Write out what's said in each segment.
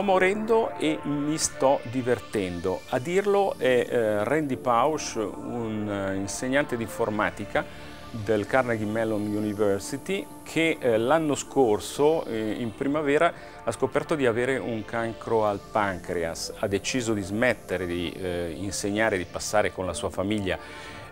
Sto morendo e mi sto divertendo. A dirlo è eh, Randy Pausch, un uh, insegnante di informatica del Carnegie Mellon University che eh, l'anno scorso eh, in primavera ha scoperto di avere un cancro al pancreas, ha deciso di smettere di eh, insegnare, di passare con la sua famiglia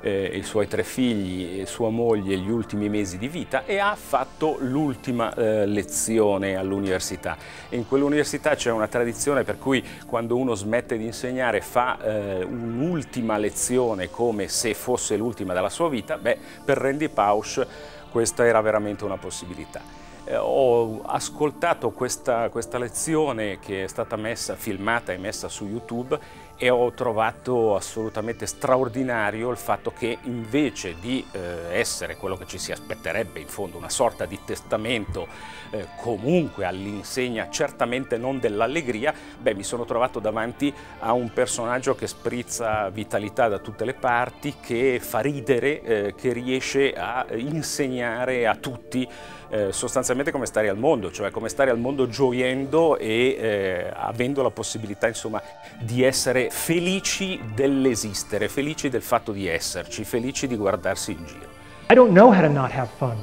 eh, i suoi tre figli sua moglie gli ultimi mesi di vita e ha fatto l'ultima eh, lezione all'università. In quell'università c'è una tradizione per cui quando uno smette di insegnare fa eh, un'ultima lezione come se fosse l'ultima della sua vita, beh, per Randy Pausch questa era veramente una possibilità. Eh, ho ascoltato questa, questa lezione che è stata messa, filmata e messa su YouTube e ho trovato assolutamente straordinario il fatto che invece di eh, essere quello che ci si aspetterebbe in fondo, una sorta di testamento eh, comunque all'insegna certamente non dell'allegria, beh mi sono trovato davanti a un personaggio che sprizza vitalità da tutte le parti, che fa ridere, eh, che riesce a insegnare a tutti eh, sostanzialmente come stare al mondo, cioè come stare al mondo gioiendo e eh, avendo la possibilità insomma di essere felici dell'esistere, felici del fatto di esserci, felici di guardarsi in giro. I don't know how to not have fun,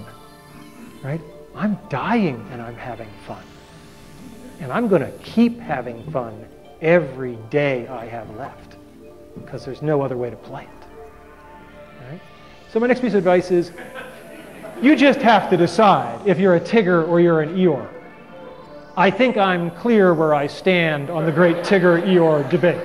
right? I'm dying and I'm having fun. And I'm to keep having fun every day I have left because there's no other way to play it. Right? So my next piece of advice is you just have to decide if you're a Tigger or you're an Eeyore. I think I'm clear where I stand on the great Tigger-Eeyore debate.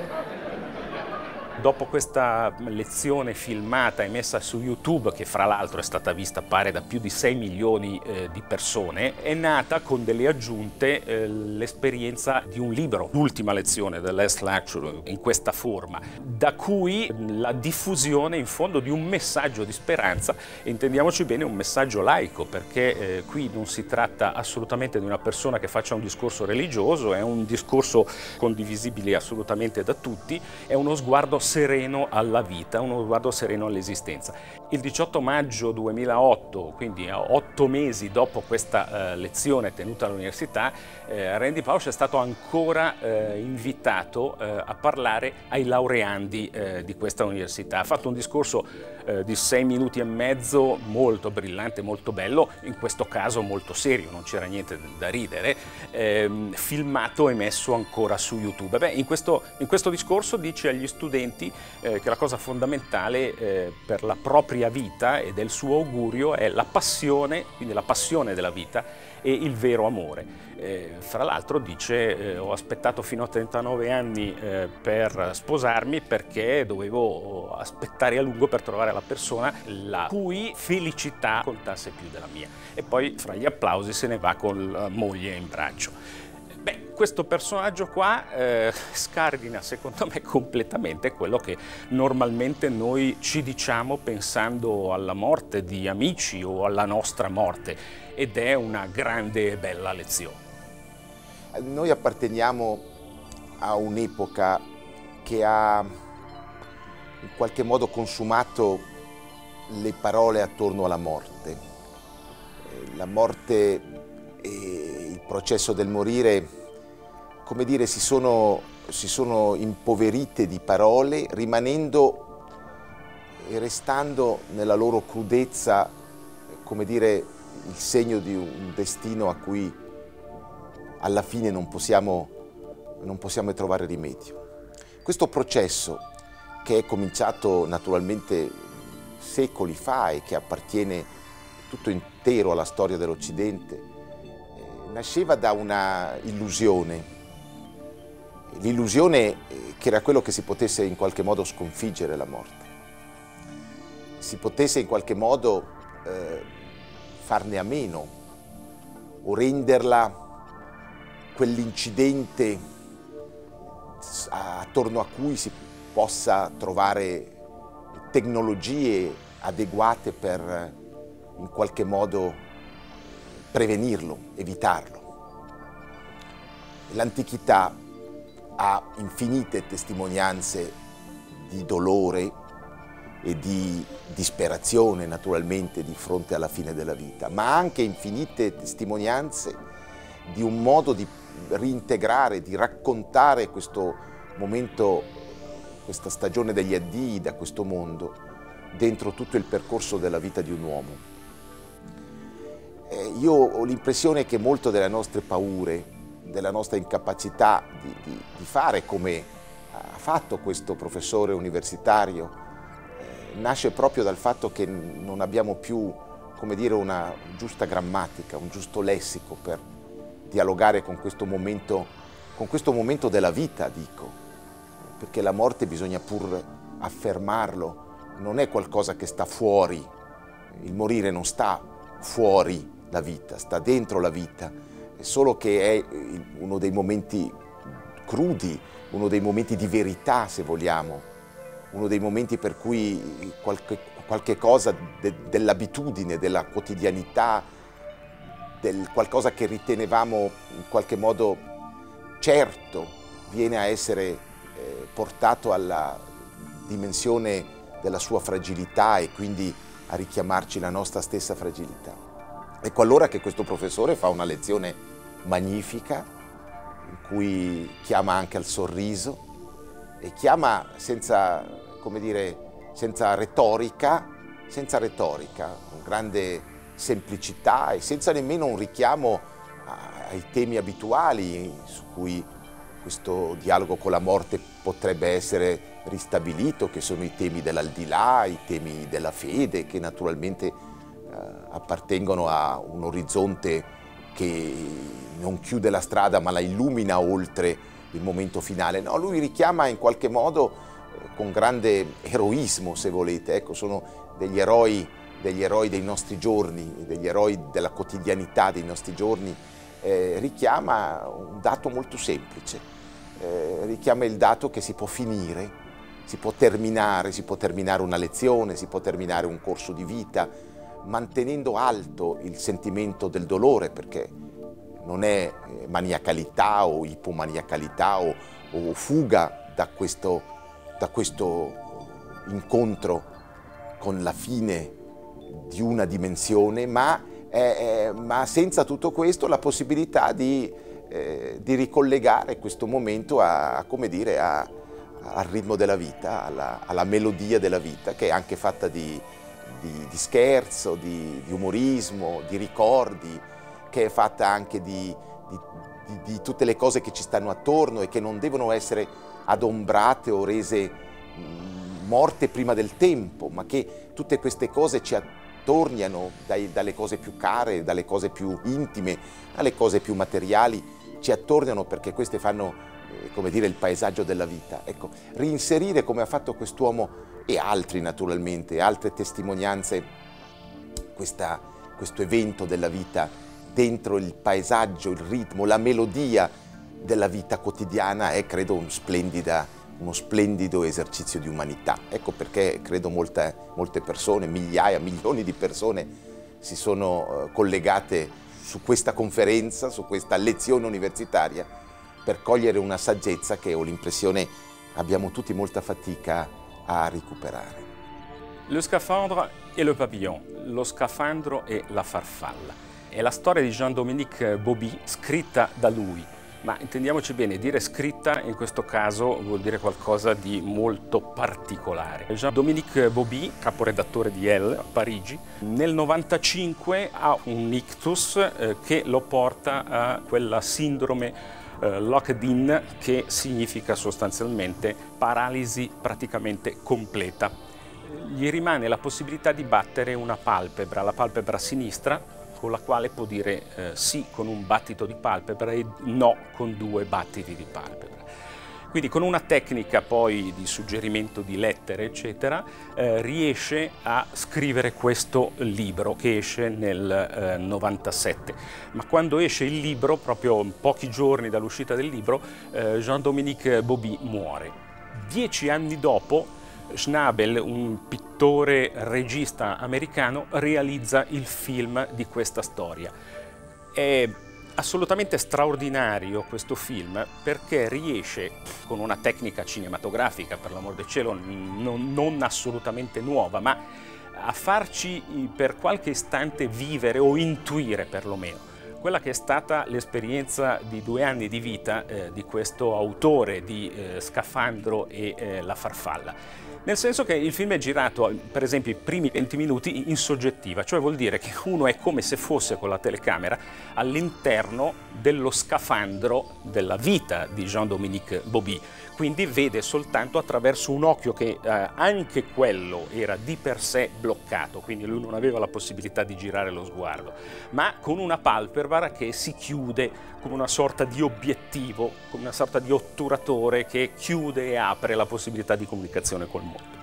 Dopo questa lezione filmata e messa su YouTube, che fra l'altro è stata vista pare da più di 6 milioni eh, di persone, è nata con delle aggiunte eh, l'esperienza di un libro, l'ultima lezione del Last Lecture in questa forma, da cui la diffusione in fondo di un messaggio di speranza, intendiamoci bene un messaggio laico, perché eh, qui non si tratta assolutamente di una persona che faccia un discorso religioso, è un discorso condivisibile assolutamente da tutti, è uno sguardo sereno alla vita, uno sguardo sereno all'esistenza. Il 18 maggio 2008, quindi otto mesi dopo questa eh, lezione tenuta all'università, eh, Randy Pausch è stato ancora eh, invitato eh, a parlare ai laureandi eh, di questa università. Ha fatto un discorso eh, di sei minuti e mezzo molto brillante, molto bello, in questo caso molto serio, non c'era niente da ridere, ehm, filmato e messo ancora su YouTube. Beh, in questo, in questo discorso dice agli studenti eh, che la cosa fondamentale eh, per la propria vita e del suo augurio è la passione, quindi la passione della vita e il vero amore. Eh, fra l'altro dice eh, ho aspettato fino a 39 anni eh, per sposarmi perché dovevo aspettare a lungo per trovare la persona la cui felicità contasse più della mia. E poi fra gli applausi se ne va con la moglie in braccio. Beh, questo personaggio qua eh, scardina secondo me completamente quello che normalmente noi ci diciamo pensando alla morte di amici o alla nostra morte ed è una grande e bella lezione. Noi apparteniamo a un'epoca che ha in qualche modo consumato le parole attorno alla morte. Eh, la morte il processo del morire, come dire, si sono, si sono impoverite di parole, rimanendo e restando nella loro crudezza, come dire, il segno di un destino a cui alla fine non possiamo, non possiamo trovare rimedio. Questo processo, che è cominciato naturalmente secoli fa e che appartiene tutto intero alla storia dell'Occidente, nasceva da una illusione, l'illusione eh, che era quello che si potesse in qualche modo sconfiggere la morte, si potesse in qualche modo eh, farne a meno o renderla quell'incidente attorno a cui si possa trovare tecnologie adeguate per in qualche modo prevenirlo, evitarlo. L'antichità ha infinite testimonianze di dolore, e di disperazione naturalmente di fronte alla fine della vita, ma anche infinite testimonianze di un modo di reintegrare, di raccontare questo momento, questa stagione degli addii da questo mondo dentro tutto il percorso della vita di un uomo. Eh, io ho l'impressione che molto delle nostre paure, della nostra incapacità di, di, di fare come ha fatto questo professore universitario, eh, nasce proprio dal fatto che non abbiamo più, dire, una giusta grammatica, un giusto lessico per dialogare con questo momento, con questo momento della vita, dico, perché la morte bisogna pur affermarlo, non è qualcosa che sta fuori, il morire non sta fuori la vita, sta dentro la vita, solo che è uno dei momenti crudi, uno dei momenti di verità, se vogliamo, uno dei momenti per cui qualche, qualche cosa de, dell'abitudine, della quotidianità, del qualcosa che ritenevamo in qualche modo certo, viene a essere eh, portato alla dimensione della sua fragilità e quindi a richiamarci la nostra stessa fragilità. Ecco allora che questo professore fa una lezione magnifica in cui chiama anche al sorriso e chiama senza, come dire, senza retorica, senza retorica, con grande semplicità e senza nemmeno un richiamo ai temi abituali su cui questo dialogo con la morte potrebbe essere ristabilito, che sono i temi dell'aldilà, i temi della fede, che naturalmente appartengono a un orizzonte che non chiude la strada ma la illumina oltre il momento finale. No, lui richiama in qualche modo eh, con grande eroismo, se volete, ecco, sono degli eroi, degli eroi dei nostri giorni, degli eroi della quotidianità dei nostri giorni, eh, richiama un dato molto semplice, eh, richiama il dato che si può finire, si può terminare, si può terminare una lezione, si può terminare un corso di vita, mantenendo alto il sentimento del dolore, perché non è eh, maniacalità o ipomaniacalità o, o fuga da questo, da questo incontro con la fine di una dimensione, ma, eh, ma senza tutto questo la possibilità di, eh, di ricollegare questo momento a, a come dire, a, al ritmo della vita, alla, alla, melodia della vita, che è anche fatta di, di, di scherzo, di, di, umorismo, di ricordi, che è fatta anche di, di, tutte le cose che ci stanno attorno e che non devono essere adombrate o rese mm, morte prima del tempo, ma che tutte queste cose ci attorniano dai, dalle cose più care, dalle cose più intime, alle cose più materiali, ci attorniano perché queste fanno, eh, come dire, il paesaggio della vita. Ecco, reinserire come ha fatto quest'uomo e altri naturalmente, altre testimonianze, questa, questo evento della vita dentro il paesaggio, il ritmo, la melodia della vita quotidiana è credo un uno splendido esercizio di umanità. Ecco perché credo molte, molte persone, migliaia, milioni di persone si sono eh, collegate su questa conferenza, su questa lezione universitaria per cogliere una saggezza che ho l'impressione abbiamo tutti molta fatica a recuperare. Lo scafandro e le papillon, lo scafandro e la farfalla. È la storia di Jean-Dominique Bobby scritta da lui, ma intendiamoci bene, dire scritta in questo caso vuol dire qualcosa di molto particolare. Jean-Dominique Bobby, caporedattore di Elle a Parigi, nel 95 ha un ictus eh, che lo porta a quella sindrome eh, locked in che significa sostanzialmente paralisi praticamente completa. Gli rimane la possibilità di battere una palpebra, la palpebra sinistra, con la quale può dire eh, sì con un battito di palpebra e no con due battiti di palpebra. Quindi con una tecnica poi di suggerimento di lettere, eccetera, eh, riesce a scrivere questo libro che esce nel eh, 97. Ma quando esce il libro, proprio pochi giorni dall'uscita del libro, eh, Jean-Dominique Bobby muore. Dieci anni dopo, Schnabel, un pittore regista americano, realizza il film di questa storia. È assolutamente straordinario questo film perché riesce con una tecnica cinematografica, per l'amor del cielo, non, non assolutamente nuova, ma a farci per qualche istante vivere o intuire perlomeno quella che è stata l'esperienza di due anni di vita eh, di questo autore di eh, Scafandro e eh, La farfalla. Nel senso che il film è girato, per esempio, i primi 20 minuti in soggettiva, cioè vuol dire che uno è come se fosse con la telecamera all'interno dello scafandro della vita di Jean-Dominique Bobby quindi vede soltanto attraverso un occhio che eh, anche quello era di per sé bloccato, quindi lui non aveva la possibilità di girare lo sguardo, ma con una palpebra che si chiude come una sorta di obiettivo, come una sorta di otturatore che chiude e apre la possibilità di comunicazione col mondo.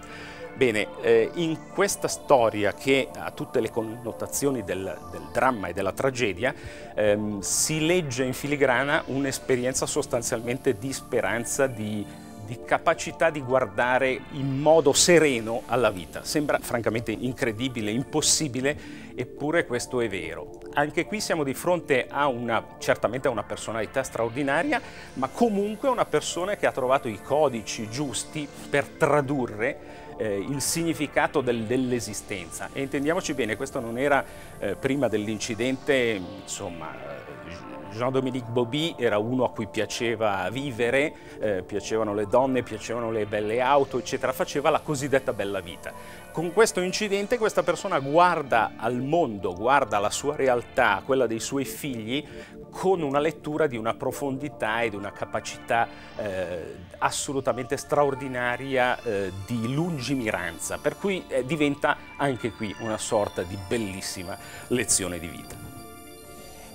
Bene, eh, in questa storia che ha tutte le connotazioni del, del dramma e della tragedia, ehm, si legge in filigrana un'esperienza sostanzialmente di speranza, di, di capacità di guardare in modo sereno alla vita. Sembra francamente incredibile, impossibile, eppure questo è vero. Anche qui siamo di fronte a una, certamente a una personalità straordinaria, ma comunque una persona che ha trovato i codici giusti per tradurre eh, il significato del, dell'esistenza. E intendiamoci bene, questo non era eh, prima dell'incidente, insomma, Jean-Dominique Bobby era uno a cui piaceva vivere, eh, piacevano le donne, piacevano le belle auto, eccetera, faceva la cosiddetta bella vita. Con questo incidente questa persona guarda al mondo, guarda la sua realtà, quella dei suoi figli, con una lettura di una profondità e di una capacità eh, assolutamente straordinaria eh, di lungimiranza, per cui eh, diventa anche qui una sorta di bellissima lezione di vita.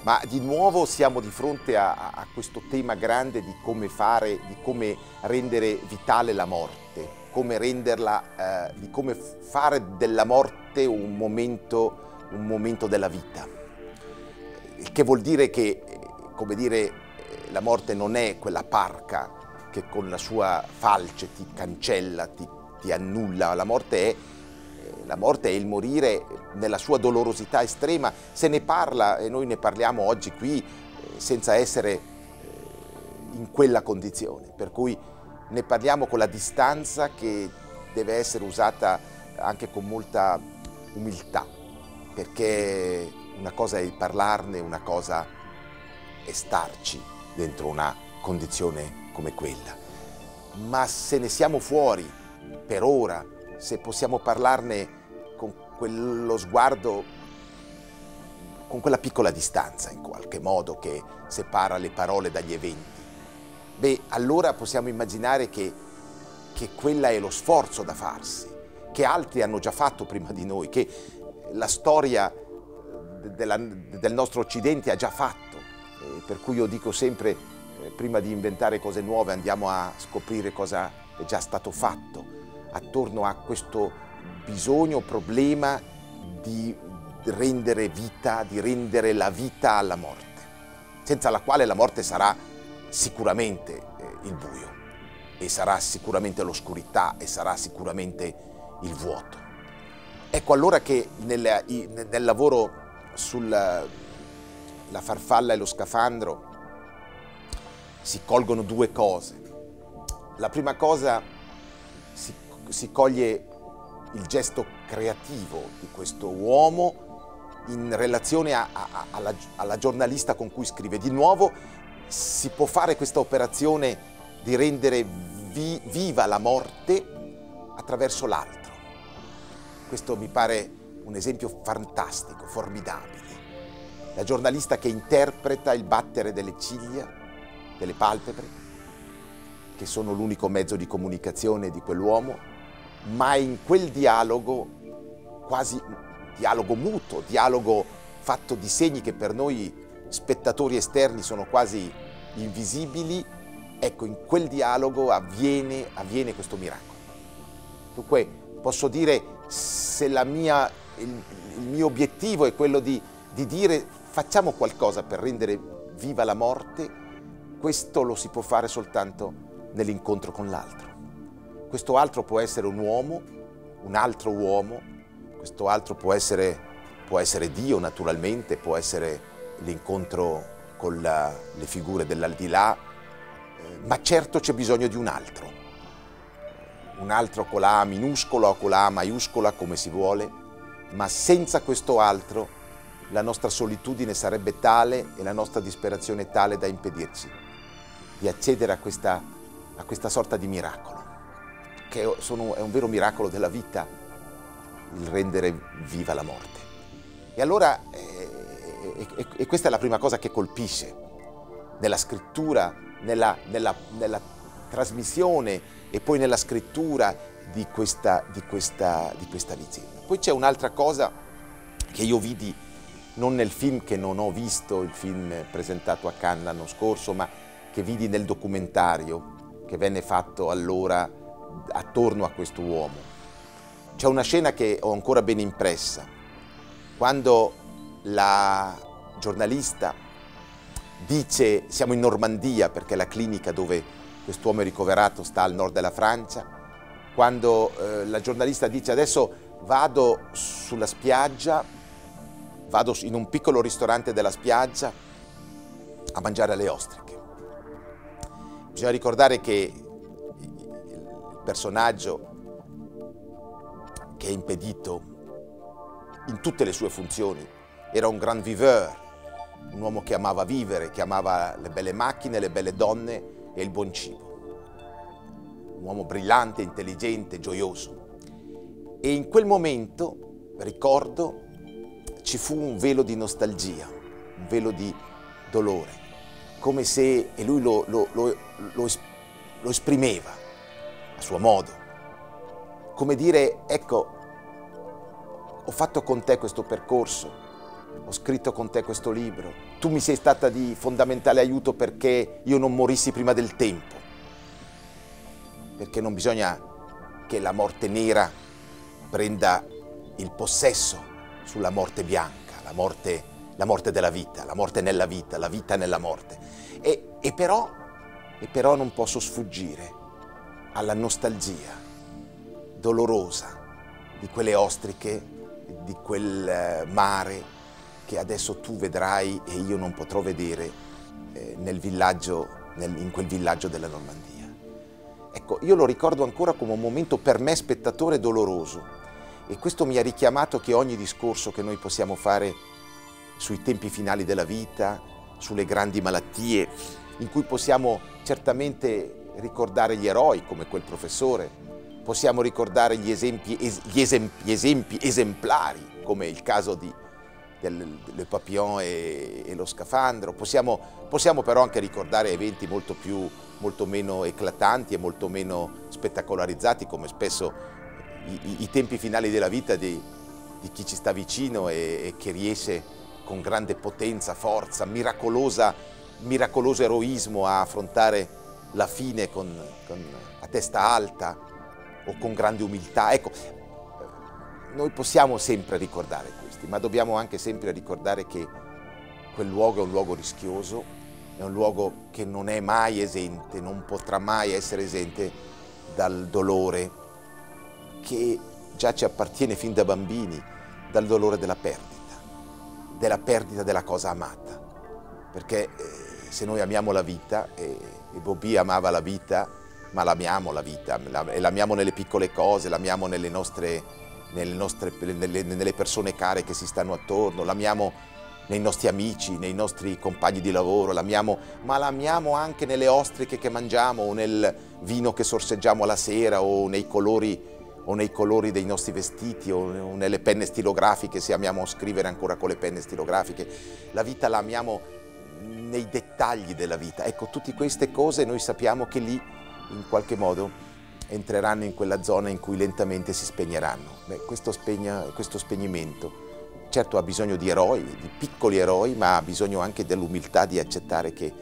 Ma di nuovo siamo di fronte a, a questo tema grande di come fare, di come rendere vitale la morte, come renderla, eh, di come fare della morte un momento, un momento della vita. Il che vuol dire che, come dire, la morte non è quella parca che con la sua falce ti cancella, ti, ti annulla, la morte è la morte è il morire nella sua dolorosità estrema, se ne parla e noi ne parliamo oggi qui eh, senza essere eh, in quella condizione, per cui ne parliamo con la distanza che deve essere usata anche con molta umiltà, perché una cosa è parlarne, una cosa è starci dentro una condizione come quella. Ma se ne siamo fuori per ora, se possiamo parlarne quello sguardo, con quella piccola distanza in qualche modo che separa le parole dagli eventi, beh, allora possiamo immaginare che, che quella è lo sforzo da farsi, che altri hanno già fatto prima di noi, che la storia della, del nostro Occidente ha già fatto, eh, per cui io dico sempre, eh, prima di inventare cose nuove andiamo a scoprire cosa è già stato fatto attorno a questo bisogno, problema di rendere vita, di rendere la vita alla morte, senza la quale la morte sarà sicuramente eh, il buio e sarà sicuramente l'oscurità e sarà sicuramente il vuoto. Ecco allora che nel, nel lavoro sulla farfalla e lo scafandro si colgono due cose. La prima cosa si si coglie il gesto creativo di questo uomo in relazione a, a, alla, alla, giornalista con cui scrive. Di nuovo si può fare questa operazione di rendere vi, viva la morte attraverso l'altro. Questo mi pare un esempio fantastico, formidabile. La giornalista che interpreta il battere delle ciglia, delle palpebre, che sono l'unico mezzo di comunicazione di quell'uomo, ma in quel dialogo, quasi dialogo muto, dialogo fatto di segni che per noi spettatori esterni sono quasi invisibili, ecco, in quel dialogo avviene, avviene questo miracolo. Dunque, posso dire, se mia, il, il, mio obiettivo è quello di, di dire facciamo qualcosa per rendere viva la morte, questo lo si può fare soltanto nell'incontro con l'altro. Questo altro può essere un uomo, un altro uomo, questo altro può essere, può essere Dio naturalmente, può essere l'incontro con la, le figure dell'aldilà, eh, ma certo c'è bisogno di un altro. Un altro con la A minuscola o con la A maiuscola, come si vuole, ma senza questo altro la nostra solitudine sarebbe tale e la nostra disperazione tale da impedirci di accedere a questa, a questa sorta di miracolo, che sono, è un vero miracolo della vita, il rendere viva la morte. E allora, eh, e, e, questa è la prima cosa che colpisce nella scrittura, nella, nella, nella trasmissione e poi nella scrittura di questa, di questa, di questa vicenda. Poi c'è un'altra cosa che io vidi non nel film che non ho visto, il film presentato a Cannes l'anno scorso, ma che vidi nel documentario che venne fatto allora attorno a questo uomo. C'è una scena che ho ancora ben impressa, quando la giornalista dice siamo in Normandia perché la clinica dove quest'uomo è ricoverato sta al nord della Francia, quando eh, la giornalista dice adesso vado sulla spiaggia vado in un piccolo ristorante della spiaggia a mangiare alle ostriche. Bisogna ricordare che personaggio che è impedito in tutte le sue funzioni era un grand viveur, un uomo che amava vivere, che amava le belle macchine, le belle donne e il buon cibo. Un uomo brillante, intelligente, gioioso. E in quel momento, ricordo, ci fu un velo di nostalgia, un velo di dolore, come se, e lui lo, lo, lo, lo esprimeva suo modo, come dire, ecco, ho fatto con te questo percorso, ho scritto con te questo libro, tu mi sei stata di fondamentale aiuto perché io non morissi prima del tempo, perché non bisogna che la morte nera prenda il possesso sulla morte bianca, la morte, la morte della vita, la morte nella vita, la vita nella morte. E, e, però, e però non posso sfuggire alla nostalgia dolorosa di quelle ostriche, di quel eh, mare che adesso tu vedrai e io non potrò vedere eh, nel villaggio, nel, in quel villaggio della Normandia. Ecco, io lo ricordo ancora come un momento per me spettatore doloroso, e questo mi ha richiamato che ogni discorso che noi possiamo fare sui tempi finali della vita, sulle grandi malattie, in cui possiamo certamente ricordare gli eroi come quel professore, possiamo ricordare gli esempi, gli esempi, esempi esemplari come il caso di, del, Le Papillon e, e lo scafandro, possiamo, possiamo, però anche ricordare eventi molto, più, molto meno eclatanti e molto meno spettacolarizzati come spesso i, i, tempi finali della vita di, di chi ci sta vicino e, e, che riesce con grande potenza, forza, miracolosa, miracoloso eroismo a affrontare la fine con, con, a testa alta o con grande umiltà. Ecco, noi possiamo sempre ricordare questi, ma dobbiamo anche sempre ricordare che quel luogo è un luogo rischioso, è un luogo che non è mai esente, non potrà mai essere esente dal dolore, che già ci appartiene fin da bambini, dal dolore della perdita, della perdita della cosa amata. Perché eh, se noi amiamo la vita, e, e Bobby amava la vita, ma l'amiamo la vita, e l'amiamo nelle piccole cose, l'amiamo nelle nostre, nelle, nostre, nelle, nelle persone care che si stanno attorno, l'amiamo nei nostri amici, nei nostri compagni di lavoro, l'amiamo, ma l'amiamo anche nelle ostriche che mangiamo o nel vino che sorseggiamo alla sera o nei colori o nei colori dei nostri vestiti o nelle penne stilografiche se amiamo scrivere ancora con le penne stilografiche. La vita la amiamo nei dettagli della vita. Ecco, tutte queste cose noi sappiamo che lì in qualche modo entreranno in quella zona in cui lentamente si spegneranno. Beh, questo, spegna, questo spegnimento certo ha bisogno di eroi, di piccoli eroi, ma ha bisogno anche dell'umiltà di accettare che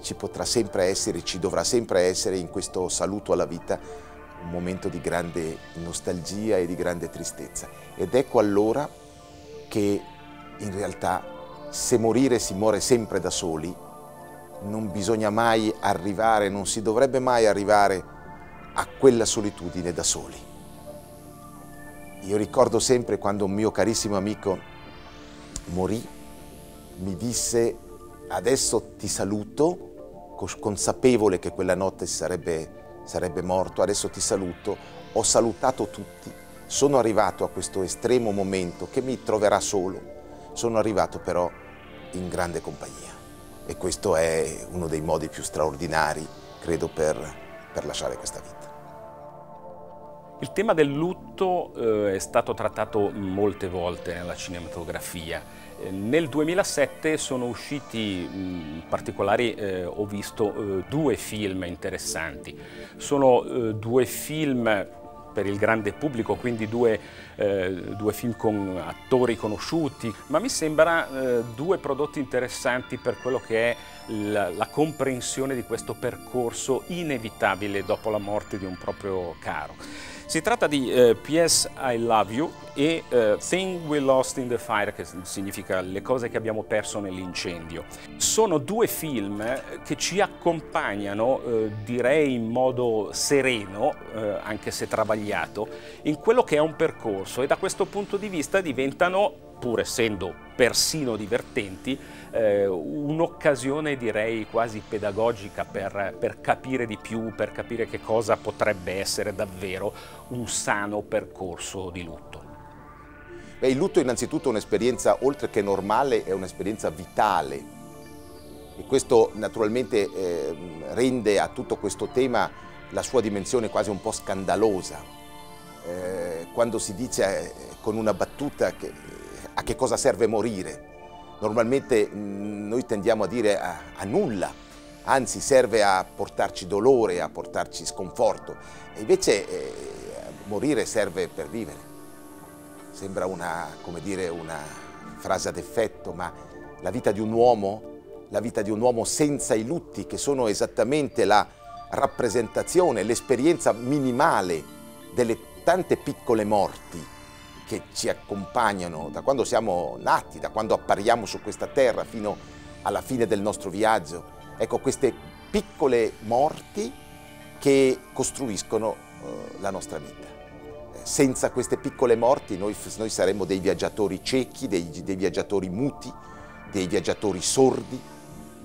ci potrà sempre essere, ci dovrà sempre essere in questo saluto alla vita un momento di grande nostalgia e di grande tristezza. Ed ecco allora che in realtà se morire si muore sempre da soli, non bisogna mai arrivare, non si dovrebbe mai arrivare a quella solitudine da soli. Io ricordo sempre quando un mio carissimo amico morì, mi disse adesso ti saluto, consapevole che quella notte sarebbe, sarebbe morto, adesso ti saluto, ho salutato tutti, sono arrivato a questo estremo momento che mi troverà solo, sono arrivato però in grande compagnia e questo è uno dei modi più straordinari, credo, per, per lasciare questa vita. Il tema del lutto eh, è stato trattato molte volte nella cinematografia. Eh, nel 2007 sono usciti, in particolare eh, ho visto eh, due film interessanti. Sono eh, due film per il grande pubblico, quindi due, eh, due film con attori conosciuti, ma mi sembra eh, due prodotti interessanti per quello che è la, la, comprensione di questo percorso inevitabile dopo la morte di un proprio caro. Si tratta di eh, PS I Love You e eh, Thing We Lost in the Fire, che significa le cose che abbiamo perso nell'incendio. Sono due film che ci accompagnano, eh, direi in modo sereno, eh, anche se travagliato, in quello che è un percorso e da questo punto di vista diventano pur essendo persino divertenti, eh, un'occasione direi quasi pedagogica per, per, capire di più, per capire che cosa potrebbe essere davvero un sano percorso di lutto. Beh, il lutto è innanzitutto un'esperienza oltre che normale, è un'esperienza vitale e questo naturalmente eh, rende a tutto questo tema la sua dimensione quasi un po' scandalosa. Eh, quando si dice eh, con una battuta che a che cosa serve morire. Normalmente mm, noi tendiamo a dire a, a nulla, anzi serve a portarci dolore, a portarci sconforto. E invece eh, morire serve per vivere. Sembra una, dire, una frase ad effetto, ma la vita di un uomo, la vita di un uomo senza i lutti, che sono esattamente la rappresentazione, l'esperienza minimale delle tante piccole morti che ci accompagnano da quando siamo nati, da quando appariamo su questa terra fino alla fine del nostro viaggio. Ecco, queste piccole morti che costruiscono eh, la nostra vita. Senza queste piccole morti noi, noi saremmo dei viaggiatori ciechi, dei, dei viaggiatori muti, dei viaggiatori sordi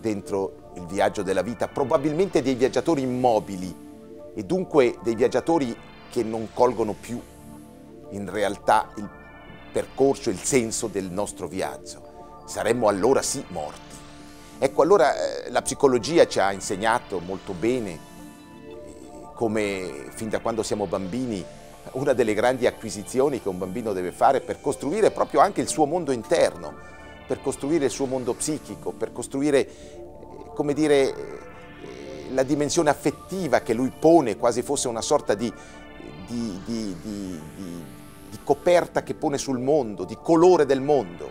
dentro il viaggio della vita, probabilmente dei viaggiatori immobili e dunque dei viaggiatori che non colgono più in realtà il percorso, il senso del nostro viaggio. Saremmo allora sì morti. Ecco, allora eh, la psicologia ci ha insegnato molto bene eh, come fin da quando siamo bambini una delle grandi acquisizioni che un bambino deve fare per costruire proprio anche il suo mondo interno, per costruire il suo mondo psichico, per costruire, eh, come dire, la dimensione affettiva che lui pone quasi fosse una sorta di, di, di, di di coperta che pone sul mondo, di colore del mondo,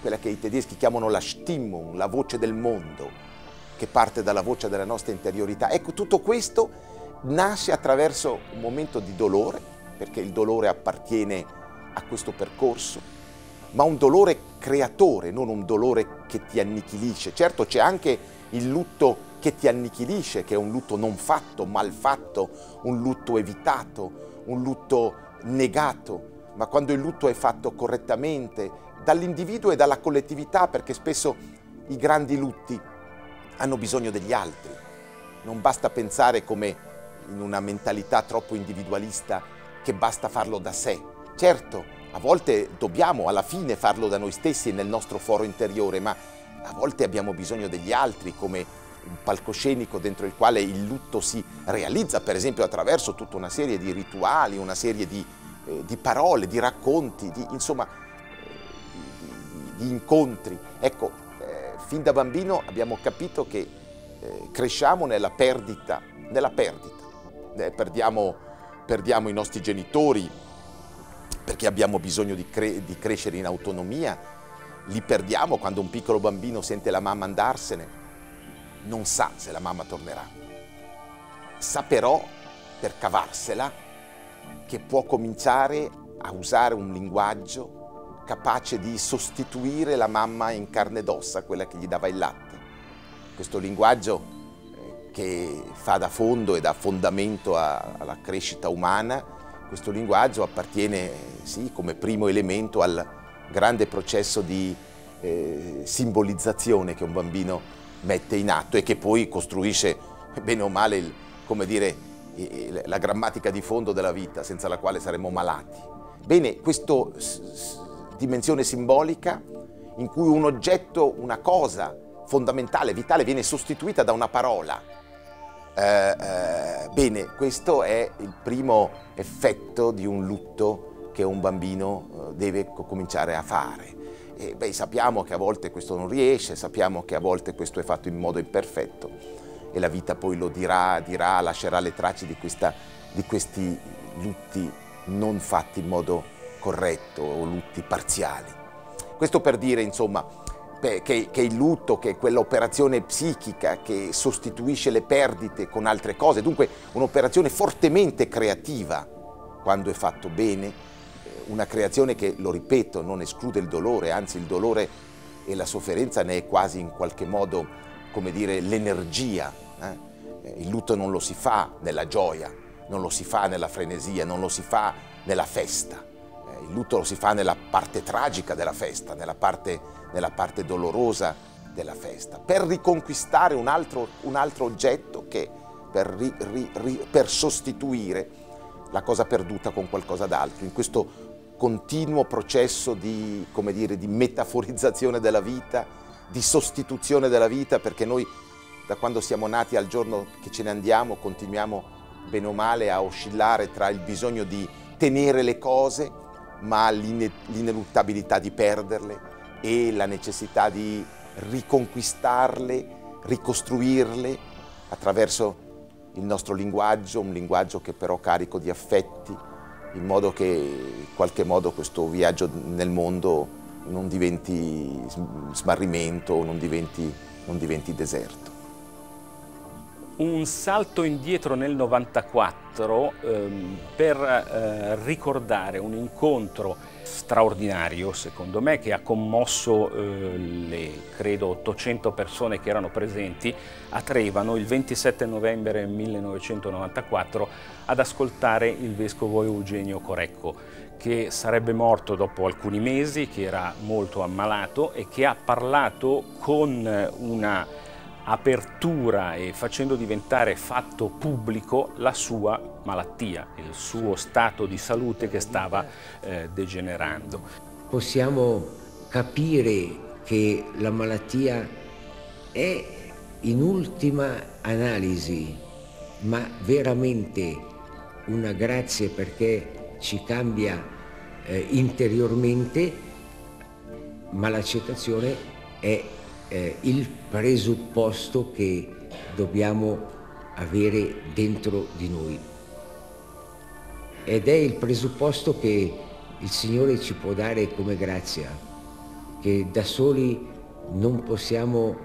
quella che i tedeschi chiamano la Stimmung, la voce del mondo, che parte dalla voce della nostra interiorità. Ecco, tutto questo nasce attraverso un momento di dolore, perché il dolore appartiene a questo percorso, ma un dolore creatore, non un dolore che ti annichilisce. Certo c'è anche il lutto che ti annichilisce, che è un lutto non fatto, mal fatto, un lutto evitato, un lutto negato, ma quando il lutto è fatto correttamente dall'individuo e dalla collettività, perché spesso i grandi lutti hanno bisogno degli altri. Non basta pensare come in una mentalità troppo individualista che basta farlo da sé. Certo, a volte dobbiamo alla fine farlo da noi stessi e nel nostro foro interiore, ma a volte abbiamo bisogno degli altri come un palcoscenico dentro il quale il lutto si realizza, per esempio attraverso tutta una serie di rituali, una serie di, eh, di parole, di racconti, di, insomma, eh, di, di, incontri. Ecco, eh, fin da bambino abbiamo capito che eh, cresciamo nella perdita, nella perdita. Eh, perdiamo, perdiamo, i nostri genitori perché abbiamo bisogno di, cre di crescere in autonomia, li perdiamo quando un piccolo bambino sente la mamma andarsene non sa se la mamma tornerà. Sa però, per cavarsela, che può cominciare a usare un linguaggio capace di sostituire la mamma in carne ed ossa, quella che gli dava il latte. Questo linguaggio eh, che fa da fondo e da fondamento alla crescita umana, questo linguaggio appartiene sì, come primo elemento al grande processo di eh, simbolizzazione che un bambino mette in atto e che poi costruisce bene o male il, dire, la grammatica di fondo della vita senza la quale saremmo malati. Bene, questa dimensione simbolica in cui un oggetto, una cosa fondamentale, vitale, viene sostituita da una parola. Eh, eh, bene, questo è il primo effetto di un lutto che un bambino eh, deve cominciare a fare. E, beh, sappiamo che a volte questo non riesce, sappiamo che a volte questo è fatto in modo imperfetto e la vita poi lo dirà, dirà lascerà le tracce di, questa, di questi lutti non fatti in modo corretto o lutti parziali. Questo per dire, insomma, che, che, il lutto, che quell'operazione psichica che sostituisce le perdite con altre cose, dunque un'operazione fortemente creativa quando è fatto bene, una creazione che, lo ripeto, non esclude il dolore, anzi il dolore e la sofferenza ne è quasi in qualche modo, come dire, l'energia. Eh? Il lutto non lo si fa nella gioia, non lo si fa nella frenesia, non lo si fa nella festa. Eh, il lutto lo si fa nella parte tragica della festa, nella parte, nella parte dolorosa della festa, per riconquistare un altro, un altro oggetto che per, ri, ri, ri, per sostituire la cosa perduta con qualcosa d'altro. In questo continuo processo di, dire, di metaforizzazione della vita, di sostituzione della vita, perché noi da quando siamo nati al giorno che ce ne andiamo continuiamo bene o male a oscillare tra il bisogno di tenere le cose, ma l'ineluttabilità di perderle e la necessità di riconquistarle, ricostruirle attraverso il nostro linguaggio, un linguaggio che però carico di affetti, in modo che in qualche modo questo viaggio nel mondo non diventi smarrimento, non diventi, non diventi deserto. Un salto indietro nel 94 ehm, per eh, ricordare un incontro straordinario, secondo me, che ha commosso eh, le, credo, 800 persone che erano presenti a Trevano il 27 novembre 1994 ad ascoltare il vescovo Eugenio Corecco, che sarebbe morto dopo alcuni mesi, che era molto ammalato e che ha parlato con una apertura e facendo diventare fatto pubblico la sua malattia, il suo stato di salute che stava eh, degenerando. Possiamo capire che la malattia è in ultima analisi, ma veramente una grazia perché ci cambia eh, interiormente, ma l'accettazione è eh, il presupposto che dobbiamo avere dentro di noi. Ed è il presupposto che il Signore ci può dare come grazia, che da soli non possiamo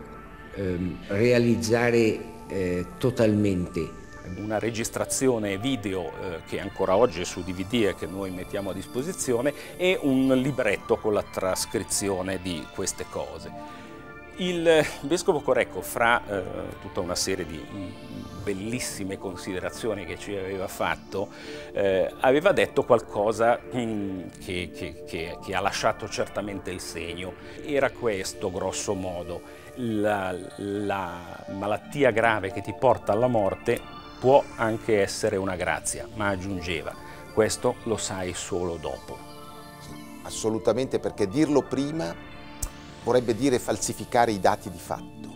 ehm, realizzare eh, totalmente. Una registrazione video eh, che ancora oggi è su DVD e che noi mettiamo a disposizione e un libretto con la trascrizione di queste cose. Il Vescovo Corecco, fra eh, tutta una serie di bellissime considerazioni che ci aveva fatto, eh, aveva detto qualcosa mm, che, che, che, che, ha lasciato certamente il segno. Era questo, grosso modo, la, la malattia grave che ti porta alla morte può anche essere una grazia, ma aggiungeva, questo lo sai solo dopo. Assolutamente, perché dirlo prima vorrebbe dire falsificare i dati di fatto,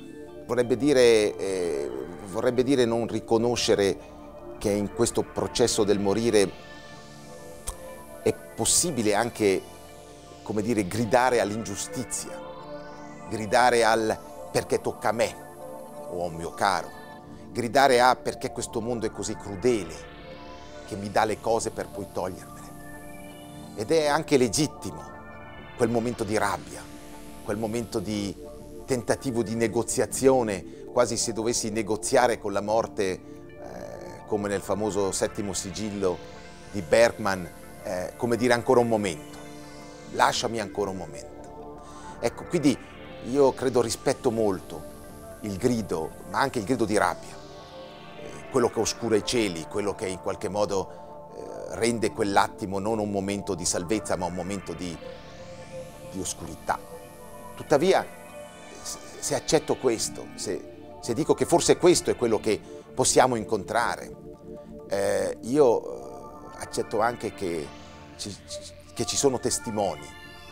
vorrebbe dire, eh, vorrebbe dire non riconoscere che in questo processo del morire è possibile anche, come dire, gridare all'ingiustizia, gridare al perché tocca a me o a un mio caro, gridare a perché questo mondo è così crudele che mi dà le cose per poi togliermele. Ed è anche legittimo quel momento di rabbia, quel momento di tentativo di negoziazione, quasi se dovessi negoziare con la morte, eh, come nel famoso settimo sigillo di Bergman, eh, come dire ancora un momento, lasciami ancora un momento. Ecco, quindi io credo rispetto molto il grido, ma anche il grido di rabbia, eh, quello che oscura i cieli, quello che in qualche modo eh, rende quell'attimo non un momento di salvezza, ma un momento di, di oscurità Tuttavia, se accetto questo, se, se dico che forse questo è quello che possiamo incontrare, eh, io eh, accetto anche che ci, che ci sono testimoni,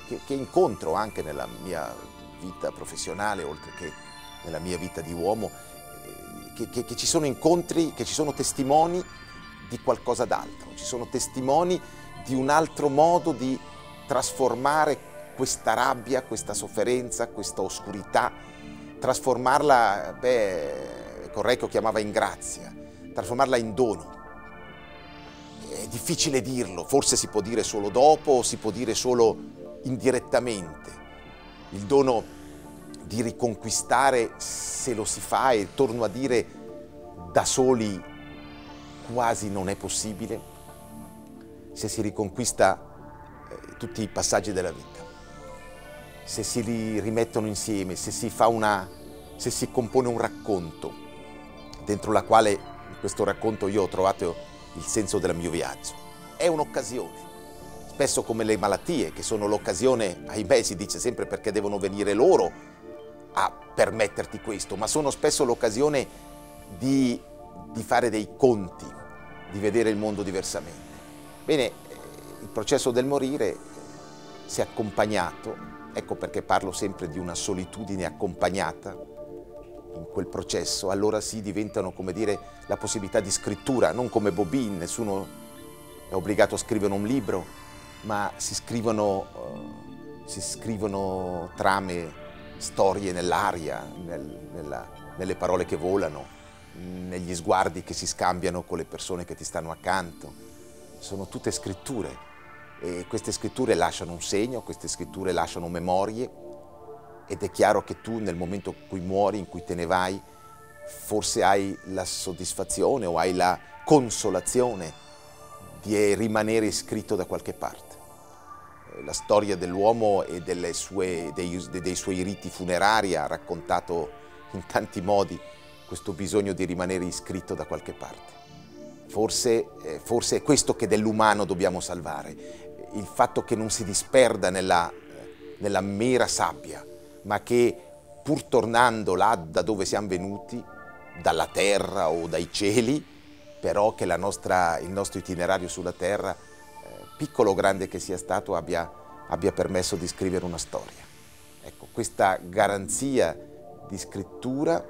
che, che incontro anche nella mia vita professionale, oltre che nella mia vita di uomo, eh, che, che, che, ci sono incontri, che ci sono testimoni di qualcosa d'altro, ci sono testimoni di un altro modo di trasformare questa rabbia, questa sofferenza, questa oscurità, trasformarla, beh, Correcchio chiamava in grazia, trasformarla in dono. È difficile dirlo, forse si può dire solo dopo o si può dire solo indirettamente. Il dono di riconquistare, se lo si fa, e torno a dire da soli quasi non è possibile, se si riconquista eh, tutti i passaggi della vita se si rimettono insieme, se si, una, se si compone un racconto, dentro la quale in questo racconto io ho trovato il senso del mio viaggio. È un'occasione, spesso come le malattie, che sono l'occasione, ahimè si dice sempre perché devono venire loro a permetterti questo, ma sono spesso l'occasione di, di fare dei conti, di vedere il mondo diversamente. Bene, il processo del morire si è accompagnato Ecco perché parlo sempre di una solitudine accompagnata in quel processo. Allora sì diventano, come dire, la possibilità di scrittura, non come Bobin, nessuno è obbligato a scrivere un libro, ma si scrivono, uh, si scrivono trame, storie nell'aria, nel, nelle parole che volano, negli sguardi che si scambiano con le persone che ti stanno accanto. Sono tutte scritture e queste scritture lasciano un segno, queste scritture lasciano memorie ed è chiaro che tu nel momento in cui muori, in cui te ne vai, forse hai la soddisfazione o hai la consolazione di rimanere iscritto da qualche parte. La storia dell'uomo e sue, dei, dei suoi riti funerari ha raccontato in tanti modi questo bisogno di rimanere iscritto da qualche parte. Forse, eh, forse, è questo che dell'umano dobbiamo salvare, il fatto che non si disperda nella, nella mera sabbia, ma che pur tornando là da dove siamo venuti, dalla terra o dai cieli, però che nostra, il nostro itinerario sulla terra, eh, piccolo o grande che sia stato, abbia, abbia permesso di scrivere una storia. Ecco, questa garanzia di scrittura,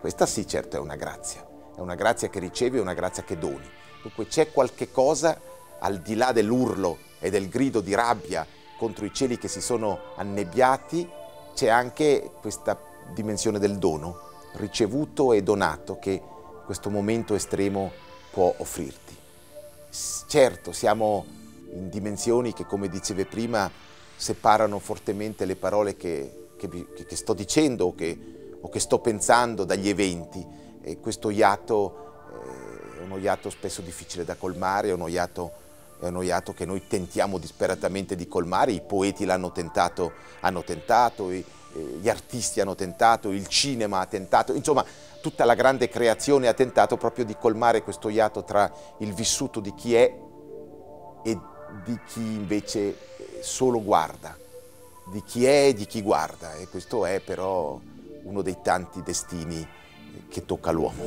questa sì certo è una grazia, è una grazia che ricevi e una grazia che doni. Dunque c'è qualche cosa al di là dell'urlo e del grido di rabbia contro i cieli che si sono annebbiati, c'è anche questa dimensione del dono, ricevuto e donato, che questo momento estremo può offrirti. Certo, siamo in dimensioni che, come dicevi prima, separano fortemente le parole che, che, che sto dicendo o che, o che, sto pensando dagli eventi e questo iato eh, è uno iato spesso difficile da colmare, è uno iato è un iato che noi tentiamo disperatamente di colmare, i poeti l'hanno tentato, hanno tentato, eh, gli artisti hanno tentato, il cinema ha tentato, insomma tutta la grande creazione ha tentato proprio di colmare questo iato tra il vissuto di chi è e di chi invece eh, solo guarda, di chi è e di chi guarda e questo è però uno dei tanti destini eh, che tocca all'uomo.